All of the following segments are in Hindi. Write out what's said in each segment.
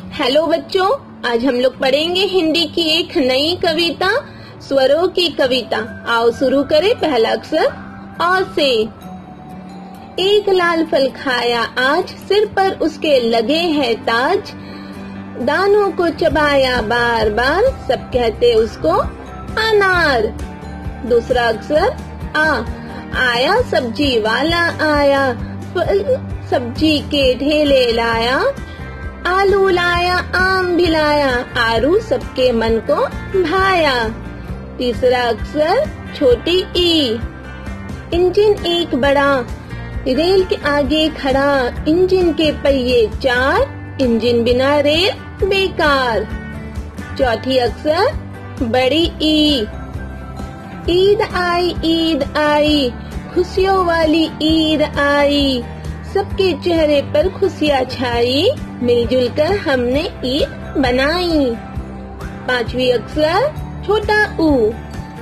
हेलो बच्चों। आज हम लोग पढ़ेंगे हिंदी की एक नई कविता, स्वरों की कविता। आओ शुरू करें पहला अक्षर आ से। एक लाल फल खाया आज, सिर पर उसके लगे हैं ताज। दानों को चबाया बार बार सब कहते उसको, अनार। दूसरा अक्षर आ आया सब्ज़ी वाला आया, फल सब्ज़ी के ढेले लाया। आलू लाया, आम भी लाया, आरू सबके मन को भाया। तीसरा अक्षर, छोटी ई। इंजन एक बड़ा, रेल के आगे खड़ा, इंजन के पहिए चार, इंजन बिना रेल बेकार। चौथी अक्षर, बड़ी ई। ईद आई ईद आई, खुशियों वाली ईद आई। सबके चेहरे पर खुशियाँ छाई। मिलजुल कर हमने ईद बनाई पांचवी अक्षर छोटा ऊ।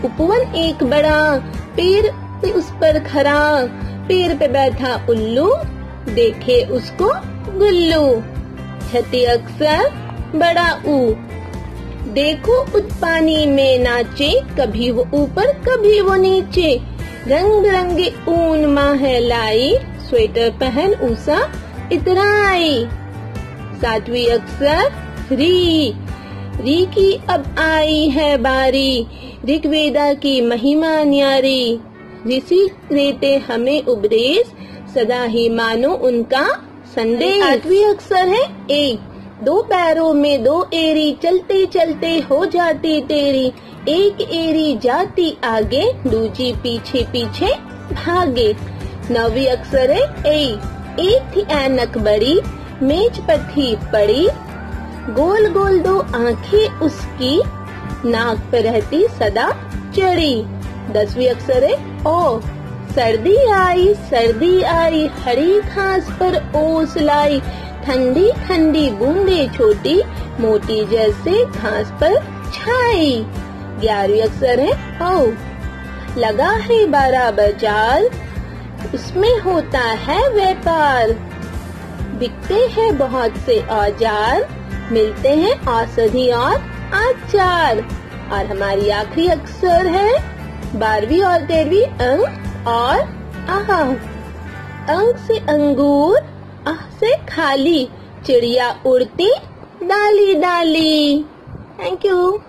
उपवन एक बड़ा, पेड़ उस पर खड़ा पेड़ पे बैठा उल्लू, देखे उसको गुल्लू। छठी अक्षर बड़ा ऊ। देखो उस पानी में नाचे, कभी वो ऊपर, कभी वो नीचे। रंग बिरंगे ऊन माह लाई स्वेटर पहन ऊषा इतराई। सातवीं अक्षर री। री की अब आई है बारी, ऋग्वेदा की महिमा न्यारी। ऋषि देते हमें उपदेश, सदा ही मानो उनका संदेश। आठवीं अक्षर है ए। दो पैरों में दो एरी, चलते चलते हो जाती तेरी। एक एरी जाती आगे, दूजी पीछे पीछे भागे। नवी अक्षर है ए एक थी ऐनक बड़ी, मेज पर थी पड़ी। गोल गोल दो आँखें उसकी, नाक पर रहती सदा चढ़ी दसवीं अक्षर है ओ, सर्दी आई सर्दी आई, हरी घास पर ओस लाई। ठंडी ठंडी बूंदे छोटी, मोटी जैसे घास पर छाई। ग्यारहवीं अक्षर है ओ लगा है बारह बाज़ार उसमें होता है व्यापार। बिकते हैं बहुत से औज़ार, मिलते हैं औषधि और आचार। और हमारी आखिरी अक्षर है बारहवीं और तेरहवीं अंक और आह अंक से अंगूर आह से खाली, चिड़िया उड़ती डाली डाली थैंक यू